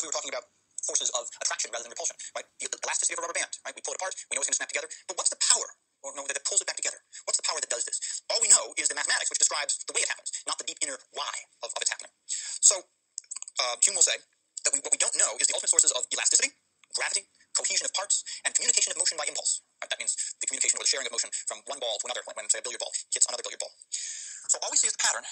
because we were talking about forces of attraction rather than repulsion, right? The elasticity of a rubber band, right? We pull it apart, we know it's going to snap together, but what's the power? Or no, that pulls it back together. What's the power that does this? All we know is the mathematics, which describes the way it happens, not the deep inner why of, of its happening. So, uh, Hume will say that we, what we don't know is the ultimate sources of elasticity, gravity, cohesion of parts, and communication of motion by impulse. Right? That means the communication or the sharing of motion from one ball to another when, when say, a billiard ball hits another billiard ball. So all we see is the pattern,